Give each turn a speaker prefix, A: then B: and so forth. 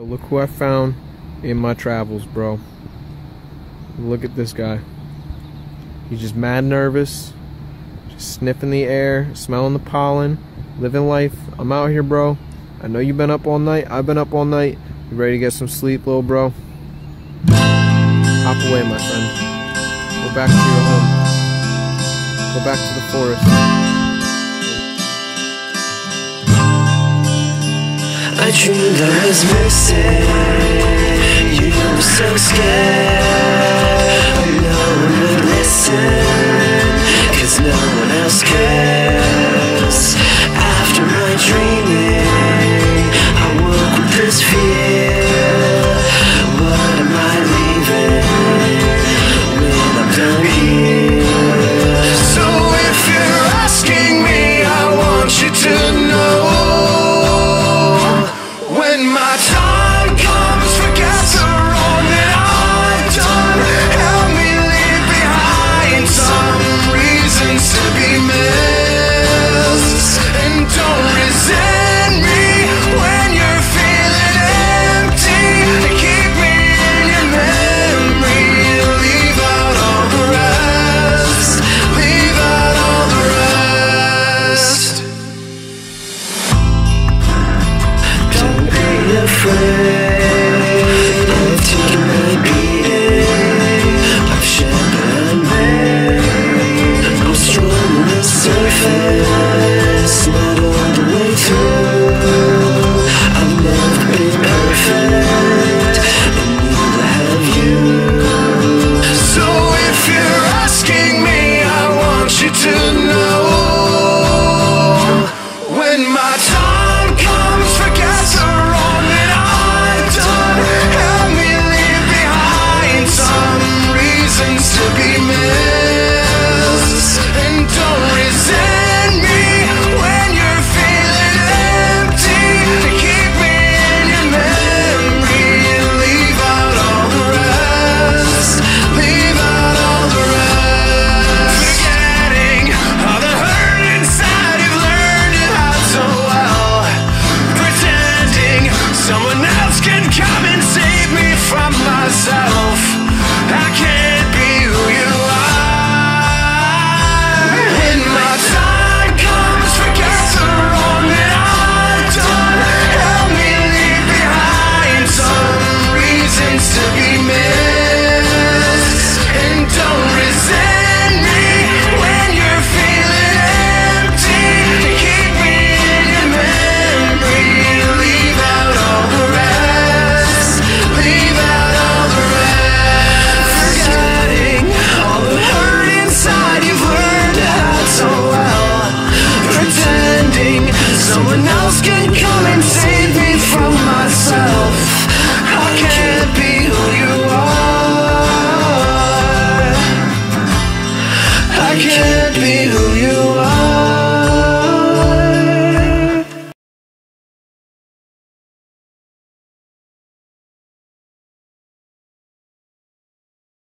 A: Look who I found in my travels, bro. Look at this guy. He's just mad nervous, just sniffing the air, smelling the pollen, living life. I'm out here, bro. I know you've been up all night. I've been up all night. You ready to get some sleep, little bro? Hop away, my friend. Go back to your home. Go back to the forest.
B: I dreamed I was missing. You were so scared. No one would listen Cause no one else cares afraid. I can't be who you